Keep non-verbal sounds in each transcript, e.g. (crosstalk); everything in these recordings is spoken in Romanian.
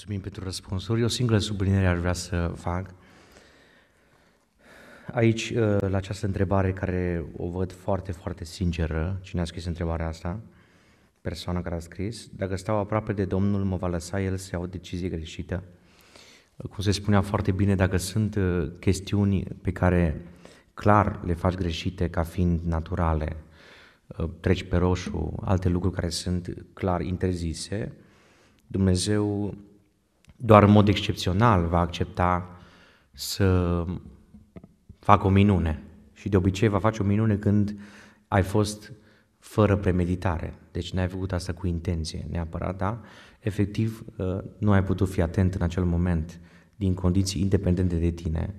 Mulțumim pentru răspunsuri. O singură subliniere aș vrea să fac. Aici, uh, la această întrebare care o văd foarte, foarte sinceră, cine a scris întrebarea asta, persoana care a scris, dacă stau aproape de Domnul, mă va lăsa El să ia o decizie greșită. Cum se spunea foarte bine, dacă sunt uh, chestiuni pe care clar le faci greșite ca fiind naturale, uh, treci pe roșu, alte lucruri care sunt clar interzise, Dumnezeu doar în mod excepțional va accepta să facă o minune. Și de obicei va face o minune când ai fost fără premeditare. Deci n-ai făcut asta cu intenție neapărat, da? Efectiv, uh, nu ai putut fi atent în acel moment din condiții independente de tine.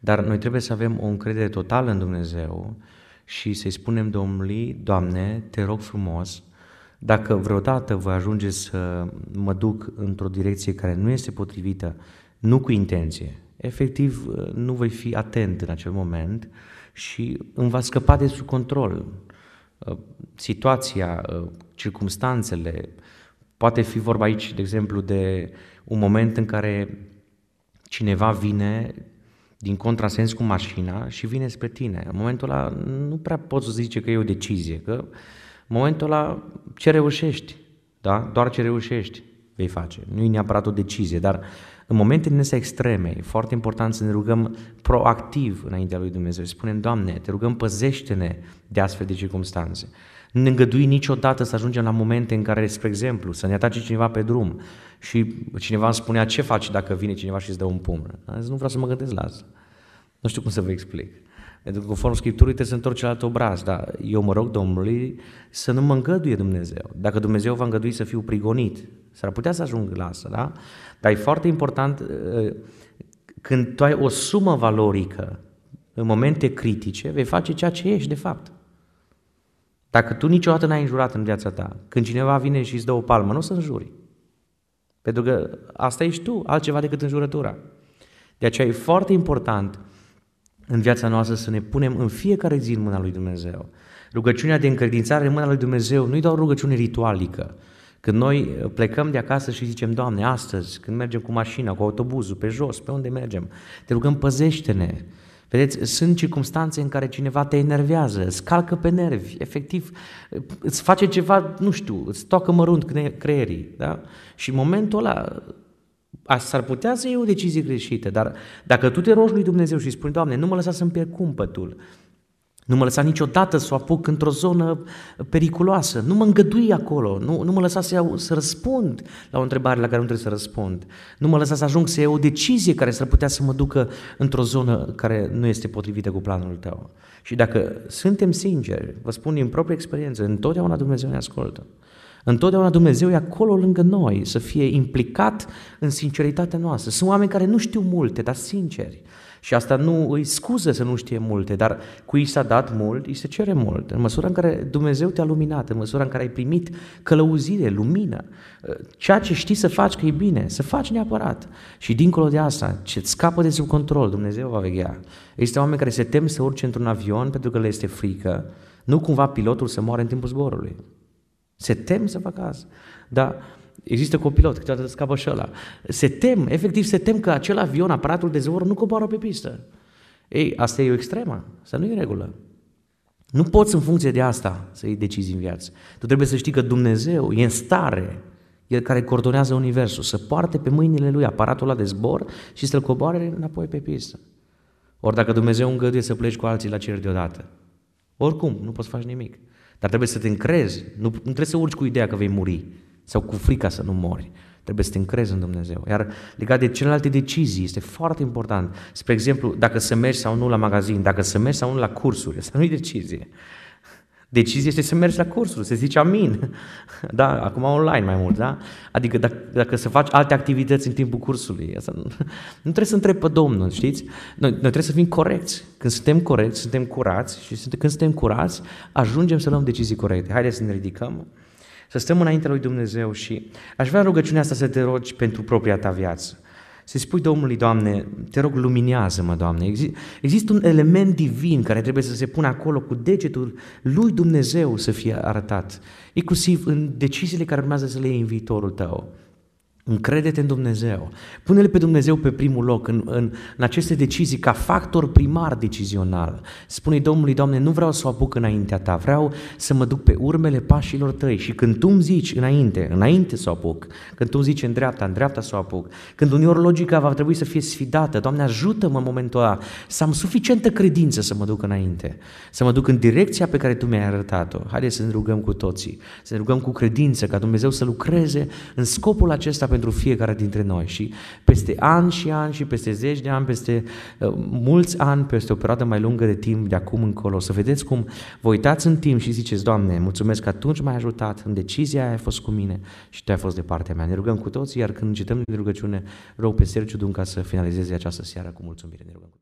Dar noi trebuie să avem o încredere totală în Dumnezeu și să-i spunem Domnului, Doamne, te rog frumos, dacă vreodată voi ajunge să mă duc într-o direcție care nu este potrivită, nu cu intenție, efectiv nu voi fi atent în acel moment și îmi va scăpa de sub control. Situația, circumstanțele, poate fi vorba aici, de exemplu, de un moment în care cineva vine din contrasens cu mașina și vine spre tine. În momentul ăla nu prea poți să zice că e o decizie, că în momentul ăla ce reușești, da? doar ce reușești vei face. Nu e neapărat o decizie, dar în momente din astea extreme, e foarte important să ne rugăm proactiv înaintea lui Dumnezeu. Spunem, Doamne, te rugăm, păzește-ne de astfel de circunstanțe. Nu ne îngădui niciodată să ajungem la momente în care, spre exemplu, să ne atace cineva pe drum și cineva îmi spunea ce faci dacă vine cineva și îți dă un pumn. Zis, nu vreau să mă gândesc la asta. Nu știu cum să vă explic. Pentru că conform Scripturii trebuie să întorci la alt obraz, dar eu mă rog Domnului să nu mă îngăduie Dumnezeu. Dacă Dumnezeu va îngădui să fiu prigonit, s-ar putea să ajung la asta, da? Dar e foarte important uh, când tu ai o sumă valorică în momente critice, vei face ceea ce ești de fapt. Dacă tu niciodată n-ai înjurat în viața ta, când cineva vine și îți dă o palmă, nu o să înjuri. Pentru că asta ești tu, altceva decât înjurătura. De aceea e foarte important în viața noastră să ne punem în fiecare zi în mâna lui Dumnezeu. Rugăciunea de încredințare în mâna lui Dumnezeu nu e doar o rugăciune ritualică. Când noi plecăm de acasă și zicem, Doamne, astăzi, când mergem cu mașina, cu autobuzul, pe jos, pe unde mergem, te rugăm, păzește-ne. Vedeți, sunt circunstanțe în care cineva te enervează, îți calcă pe nervi, efectiv, îți face ceva, nu știu, îți toacă mărunt creierii, da? Și în momentul ăla s-ar putea să iei o decizie greșită, dar dacă tu te rogi lui Dumnezeu și spui, Doamne, nu mă lăsa să-mi pierd cumpătul, nu mă lăsa niciodată să o apuc într-o zonă periculoasă, nu mă îngădui acolo, nu, nu mă lăsa să, iau, să răspund la o întrebare la care nu trebuie să răspund, nu mă lăsa să ajung să iau o decizie care s-ar putea să mă ducă într-o zonă care nu este potrivită cu planul tău. Și dacă suntem sinceri, vă spun din proprie experiență, întotdeauna Dumnezeu ne ascultă. Întotdeauna Dumnezeu e acolo lângă noi, să fie implicat în sinceritatea noastră. Sunt oameni care nu știu multe, dar sinceri. Și asta nu îi scuză să nu știe multe, dar cui i s-a dat mult, îi se cere mult. În măsura în care Dumnezeu te-a luminat, în măsura în care ai primit călăuzire, lumină, ceea ce știi să faci că e bine, să faci neapărat. Și dincolo de asta, ce îți scapă de sub control, Dumnezeu va veghea. Există oameni care se tem să urce într-un avion pentru că le este frică, nu cumva pilotul să moare în timpul zborului. Se tem să facă asta. Dar există copilot, câteodată scapă și ăla. Se tem, efectiv se tem că acel avion, aparatul de zbor, nu coboară pe pistă. Ei, asta e o extremă, asta nu e regulă. Nu poți în funcție de asta să iei decizii în viață. Tu trebuie să știi că Dumnezeu e în stare, El care coordonează Universul, să poarte pe mâinile Lui aparatul ăla de zbor și să-l coboare înapoi pe pistă. Ori dacă Dumnezeu îngăduie să pleci cu alții la cer deodată, oricum, nu poți face nimic. Dar trebuie să te încrezi, nu, nu trebuie să urci cu ideea că vei muri sau cu frica să nu mori. Trebuie să te încrezi în Dumnezeu. Iar legat de celelalte decizii, este foarte important. Spre exemplu, dacă să mergi sau nu la magazin, dacă să mergi sau nu la cursuri, asta nu e decizie. Decizia este să mergi la cursuri, să zici amin. (laughs) Da, acum online mai mult, da? Adică dacă, dacă să faci alte activități în timpul cursului, asta nu, (laughs) nu trebuie să întrebi pe Domnul, știți? Noi, noi trebuie să fim corecți. Când suntem corecți, suntem curați și când suntem curați, ajungem să luăm decizii corecte. Haideți să ne ridicăm, să stăm înaintea lui Dumnezeu și aș vrea rugăciunea asta să te rogi pentru propria ta viață. Să spui Domnului, Doamne, te rog, luminează-mă, Doamne. Există un element divin care trebuie să se pună acolo cu degetul lui Dumnezeu să fie arătat, inclusiv în deciziile care urmează să le iei în viitorul tău. Încrede-te în Dumnezeu. Pune-L pe Dumnezeu pe primul loc în, în, în aceste decizii ca factor primar decizional. Spune Domnului, Doamne, nu vreau să o apuc înaintea Ta, vreau să mă duc pe urmele pașilor Tăi și când Tu îmi zici înainte, înainte să o apuc, când Tu îmi zici în dreapta, în dreapta să o apuc, când uneori logica va trebui să fie sfidată, Doamne, ajută-mă în momentul ăla să am suficientă credință să mă duc înainte, să mă duc în direcția pe care Tu mi-ai arătat-o. Haideți să ne rugăm cu toții, să ne rugăm cu credință ca Dumnezeu să lucreze în scopul acesta pentru fiecare dintre noi și peste ani și ani și peste zeci de ani, peste uh, mulți ani, peste o perioadă mai lungă de timp de acum încolo, să vedeți cum vă uitați în timp și ziceți, Doamne, mulțumesc că atunci m-ai ajutat, în decizia aia ai fost cu mine și Tu ai fost de partea mea. Ne rugăm cu toții, iar când încetăm de rugăciune, rog pe Sergiu Dunca să finalizeze această seară cu mulțumire. Ne rugăm cu